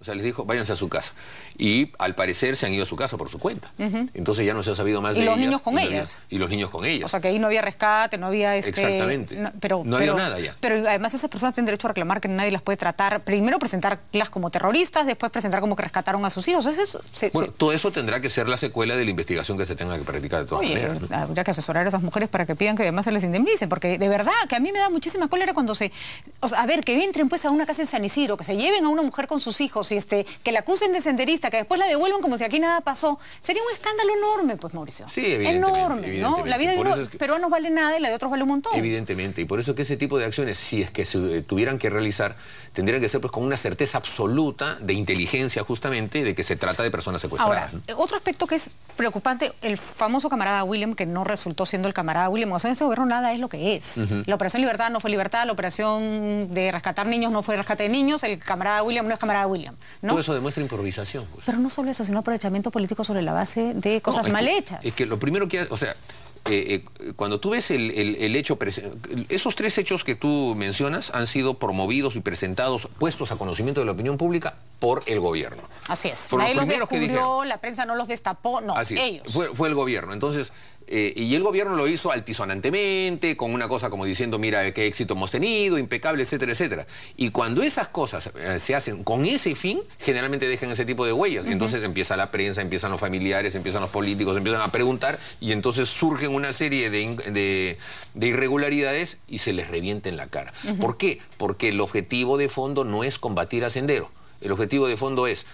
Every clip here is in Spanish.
O sea, les dijo, váyanse a su casa. Y al parecer se han ido a su casa por su cuenta. Entonces ya no se ha sabido más ¿Y de los ellas. niños con y ellas? y los niños con ellas. O sea, que ahí no había rescate, no había... Este, Exactamente. No, pero, No había pero- nada ya. Pero además esas personas tienen derecho a reclamar que nadie las puede tratar. Primero presentarlas como terroristas, después presentar como que rescataron a sus hijos. Se- bueno, se- todo eso tendrá que ser la secuela de la investigación que se tenga que practicar de todas Oye, maneras. ¿no? habría que asesorar a esas mujeres para que pidan que además se les indemnicen, porque de verdad que a mí me da muchísima cólera cuando se... O sea, a ver, que entren pues a una casa en San Isidro, que se lleven a una mujer con sus hijos y este, que la acusen de senderista, que después la devuelvan como si aquí nada pasó. Sería un escándalo enorme, pues, Mauricio. Sí, evidentemente, Enorme, ¿no? La vida de unos es que- peruanos vale nada y la de otros vale un montón. Evidentemente, y por eso que ese tipo de acciones, si es que se eh, tuvieran que realizar, tendrían que ser pues con una certeza absoluta de inteligencia justamente de que se trata de personas secuestradas. Ahora, ¿no? otro aspecto que es preocupante, el famoso camarada William, que no resultó siendo el camarada William. O sea, en este gobierno nada es lo que es. La operación Libertad no fue libertad, la operación de rescatar niños no fue rescate de niños, el camarada William no es camarada William. ¿no? Todo eso demuestra improvisación. pues. Pero no solo eso, sino aprovechamiento político sobre la base de cosas No, mal que- hechas. Es que lo primero que... O sea, eh, eh, cuando tú ves el, el- el hecho... Esos tres hechos que tú mencionas han sido promovidos y presentados, puestos a conocimiento de la opinión pública por el gobierno. Así es. Por Nadie los descubrió, dijeron. la prensa no los destapó, no, Así ellos. Fue, fue el gobierno. Entonces, eh, y el gobierno lo hizo altisonantemente, con una cosa como diciendo, mira, qué éxito hemos tenido, impecable, etcétera, etcétera. Y cuando esas cosas eh, se hacen con ese fin, generalmente dejan ese tipo de huellas. Y entonces empieza la prensa, empiezan los familiares, empiezan los políticos, empiezan a preguntar, y entonces surgen una serie de, in- de- de irregularidades y se les revienta en la cara. ¿Por qué? Porque el objetivo de fondo no es combatir a Sendero. El objetivo de fondo es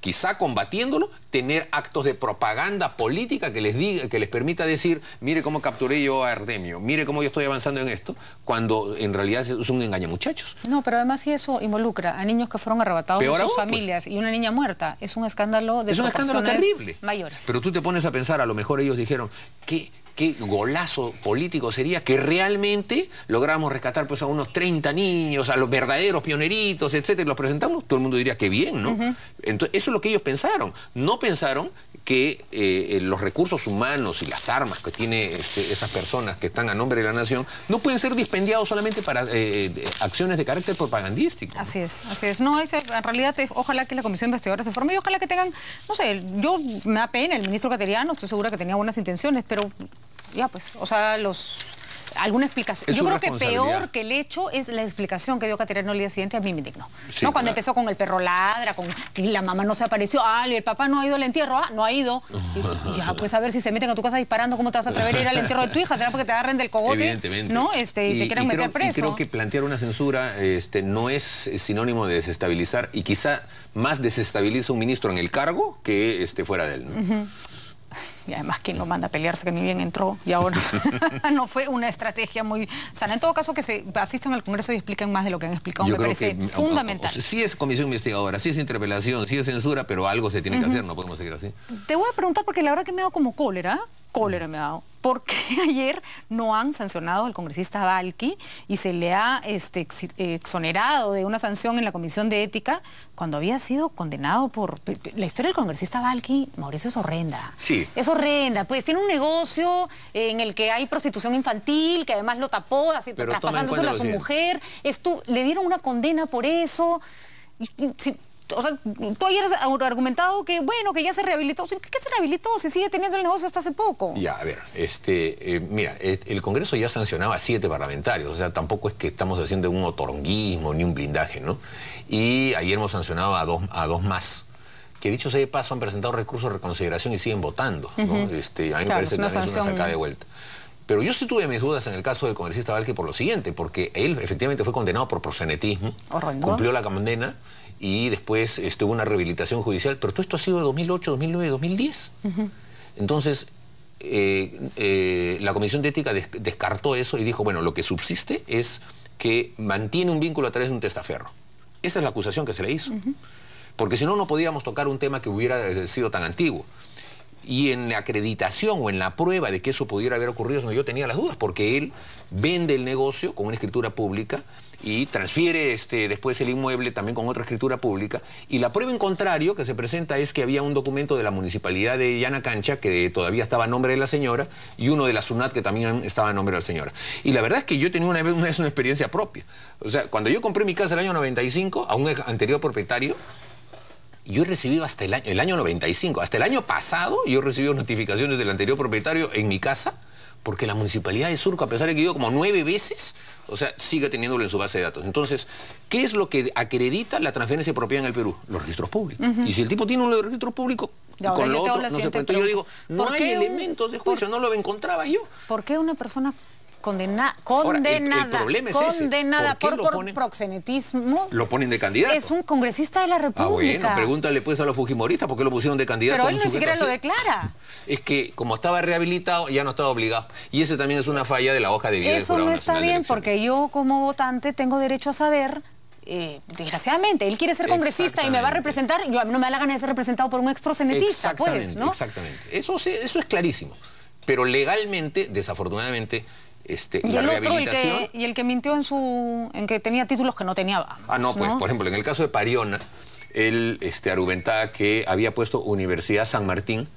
quizá combatiéndolo, tener actos de propaganda política que les diga, que les permita decir, mire cómo capturé yo a Artemio, mire cómo yo estoy avanzando en esto, cuando en realidad es un engañamuchachos. No, pero además si eso involucra a niños que fueron arrebatados de sus aún, pues. familias y una niña muerta, es un escándalo de Es un escándalo terrible. mayores. Pero tú te pones a pensar, a lo mejor ellos dijeron, ¿qué, qué golazo político sería que realmente logramos rescatar pues, a unos 30 niños, a los verdaderos pioneritos, etcétera, y los presentamos, todo el mundo diría que bien, ¿no? Entonces, eso es lo que ellos pensaron. No pensaron que eh, eh, los recursos humanos y las armas que tiene este, esas personas que están a nombre de la nación no pueden ser dispendiados solamente para eh, acciones de carácter propagandístico. ¿no? Así es, así es. No, en realidad, ojalá que la comisión investigadora se forme y ojalá que tengan, no sé, yo me da pena, el ministro Cateriano, estoy segura que tenía buenas intenciones, pero ya pues, o sea, los alguna explicación. Es Yo creo que peor que el hecho es la explicación que dio Cateriano el día siguiente a mí me indignó. Sí, ¿no? Cuando claro. empezó con el perro ladra, con que la mamá no se apareció, ah, el papá no ha ido al entierro, ah, no ha ido. Y, ya, pues a ver si se meten a tu casa disparando, ¿cómo te vas a atrever a ir al entierro de tu hija? ¿Será porque te agarren del cogote? Evidentemente. ¿No? Este, y, te quieran meter preso. y creo que plantear una censura este, no es sinónimo de desestabilizar y quizá más desestabiliza un ministro en el cargo que este, fuera de él. ¿no? Y además, ¿quién lo manda a pelearse? Que ni bien entró y ahora no fue una estrategia muy sana. En todo caso, que se asistan al Congreso y expliquen más de lo que han explicado. me parece o- o- fundamental. o sí es comisión investigadora, sí es interpelación, sí es censura, pero algo se tiene que hacer, no podemos seguir así. Te voy a preguntar, porque la verdad que me ha dado como cólera, cólera me ha dado, ¿por qué ayer no han sancionado al congresista Balki y se le ha este, eh, exonerado de una sanción en la Comisión de Ética cuando había sido condenado por... La historia del congresista Balki, Mauricio, es horrenda. Sí. Es horrenda, pues tiene un negocio en el que hay prostitución infantil, que además lo tapó, así traspasándoselo a su mujer. Estu- le dieron una condena por eso. Sí, o sea, tú ayer has argumentado que, bueno, que ya se rehabilitó. ¿Qué, qué se rehabilitó si sigue teniendo el negocio hasta hace poco? Ya, a ver, este, eh, mira, eh, el Congreso ya sancionaba a siete parlamentarios, o sea, tampoco es que estamos haciendo un otoronguismo ni un blindaje, ¿no? Y ayer hemos sancionado a dos, a dos más, que dicho sea de paso han presentado recursos de reconsideración y siguen votando, ¿no? este, a mí me parece que también es una sacada de vuelta. Pero yo sí tuve mis dudas en el caso del congresista Valque por lo siguiente, porque él efectivamente fue condenado por proxenetismo, Horrendo. cumplió la condena y después este, hubo una rehabilitación judicial, pero todo esto ha sido de 2008, 2009, 2010. Entonces, eh, eh, la Comisión de Ética des- descartó eso y dijo, bueno, lo que subsiste es que mantiene un vínculo a través de un testaferro. Esa es la acusación que se le hizo. Porque si no, no podíamos tocar un tema que hubiera eh, sido tan antiguo. Y en la acreditación o en la prueba de que eso pudiera haber ocurrido, yo tenía las dudas, porque él vende el negocio con una escritura pública y transfiere este, después el inmueble también con otra escritura pública. Y la prueba en contrario que se presenta es que había un documento de la municipalidad de Llana Cancha que todavía estaba a nombre de la señora y uno de la SUNAT que también estaba a nombre de la señora. Y la verdad es que yo tenía una una, una experiencia propia. O sea, cuando yo compré mi casa el año 95 a un anterior propietario, yo he recibido hasta el año, el año 95, hasta el año pasado, yo he recibido notificaciones del anterior propietario en mi casa, porque la municipalidad de Surco, a pesar de que yo como nueve veces, o sea, sigue teniéndolo en su base de datos. Entonces, ¿qué es lo que acredita la transferencia de propiedad en el Perú? Los registros públicos. Y si el tipo tiene uno de registros públicos, con lo otro, no se yo digo, no hay elementos de juicio, no lo encontraba yo. ¿Por qué una persona condenada, condenada, condenada por, proxenetismo. Lo ponen de candidato. Es un congresista de la República. Ah, bueno, pregúntale pues a los fujimoristas por qué lo pusieron de candidato. Pero él ni siquiera lo declara. Es que como estaba rehabilitado, ya no estaba obligado. Y ese también es una falla de la hoja de vida Eso no está bien, porque yo como votante tengo derecho a saber eh, desgraciadamente, él quiere ser congresista y me va a representar, yo a mí no me da la gana de ser representado por un ex prosenetista, pues, ¿no? Exactamente, eso, eso es clarísimo. Pero legalmente, desafortunadamente, este, y el otro, el que, y el que mintió en su en que tenía títulos que no tenía. ah, no, pues, por ejemplo, en el caso de Pariona, él este, argumentaba que había puesto Universidad San Martín,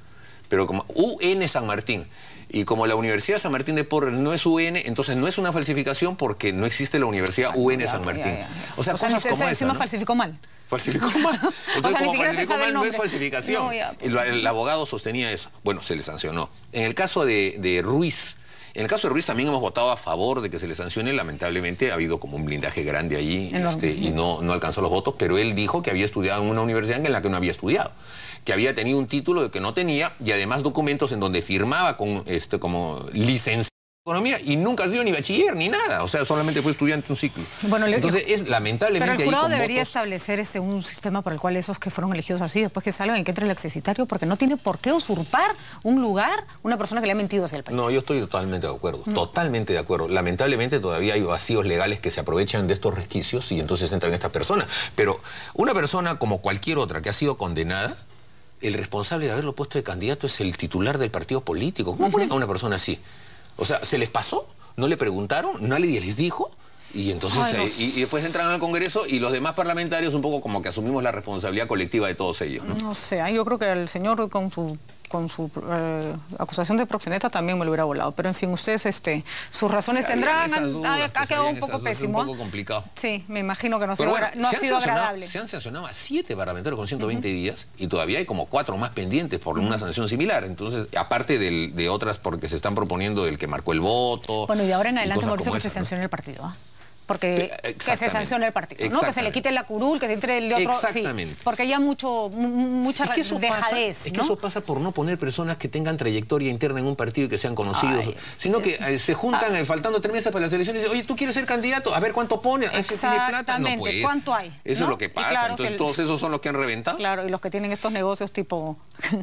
pero como UN San Martín. Y como la Universidad San Martín de Porres no es UN, entonces no es una falsificación porque no existe la Universidad UN San Martín. O sea, o cosas como esa, ¿no? falsificó mal. Falsificó mal. Entonces, como falsificó mal, no es falsificación. el, el, abogado sostenía eso. Bueno, se le sancionó. En el caso de, de Ruiz, en el caso de Ruiz también hemos votado a favor de que se le sancione. Lamentablemente ha habido como un blindaje grande allí este, y no, no alcanzó los votos, pero él dijo que había estudiado en una universidad en la que no había estudiado que había tenido un título de que no tenía y además documentos en donde firmaba con este como licenciado economía y nunca ha sido ni bachiller ni nada, o sea, solamente fue estudiante un ciclo. Bueno, Entonces es lamentablemente Pero el jurado debería establecer este, un sistema por el cual esos que fueron elegidos así, después que salgan y que entre el accesitario, porque no tiene por qué usurpar un lugar una persona que le ha mentido hacia el país. No, yo estoy totalmente de acuerdo, mm. totalmente de acuerdo. Lamentablemente todavía hay vacíos legales que se aprovechan de estos resquicios y entonces entran estas personas. Pero una persona como cualquier otra que ha sido condenada, el responsable de haberlo puesto de candidato es el titular del partido político. ¿Cómo ponen a una persona así? O sea, ¿se les pasó? ¿No le preguntaron? ¿Nadie les dijo? Y entonces, eh, y, después entran al Congreso y los demás parlamentarios un poco como que asumimos la responsabilidad colectiva de todos ellos. No, no sé, yo creo que el señor con su con su eh, acusación de proxeneta también me lo hubiera volado. Pero en fin, ustedes, este, sus razones tendrán. ha, quedado un poco pésimo. Un poco complicado. Sí, me imagino que no, ha sido agradable. Se han sancionado a siete parlamentarios con 120 días y todavía hay como cuatro más pendientes por una sanción similar. Entonces, aparte de otras porque se están proponiendo del que marcó el voto. Bueno, y de ahora en adelante, Mauricio, que se sancione el partido. ¿ah? Porque que se sancione el partido, ¿no? Que se le quite la curul, que entre el otro. Exactamente. porque ya mucho, mucha es que dejadez. es que eso pasa por no poner personas que tengan trayectoria interna en un partido y que sean conocidos, sino que eh, se juntan ah. eh, faltando tres meses para las elecciones y dicen, oye, ¿tú quieres ser candidato? A ver cuánto pone, ese tiene plata. No, pues, ¿Cuánto hay? Eso es lo que pasa. Entonces, todos esos son los que han reventado. Claro, y los que tienen estos negocios tipo.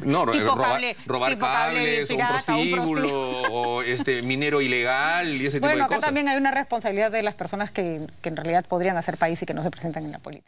No, robar, cables, un, prostíbulo, o este minero ilegal y ese tipo de cosas. Bueno, acá también hay una responsabilidad de las personas que, que en realidad podrían hacer país y que no se presentan en la política.